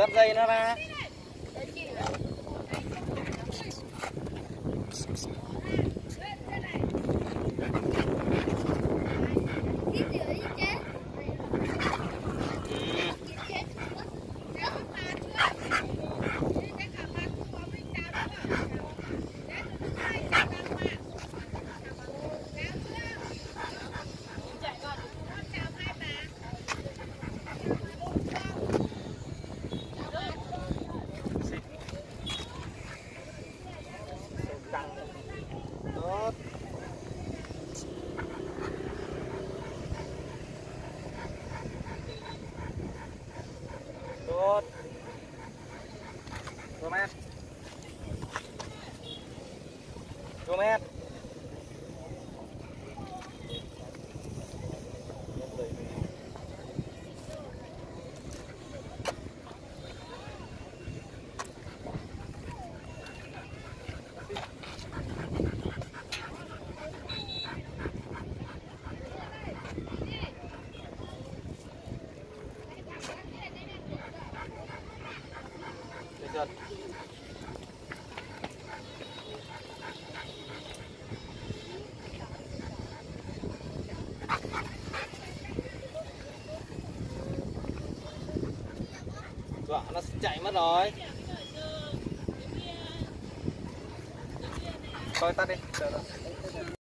dắt dây nó ra. Tốt. Vô mét Vô mét Bây Dọa nó chạy mất rồi. Thôi tắt đi, chờ đó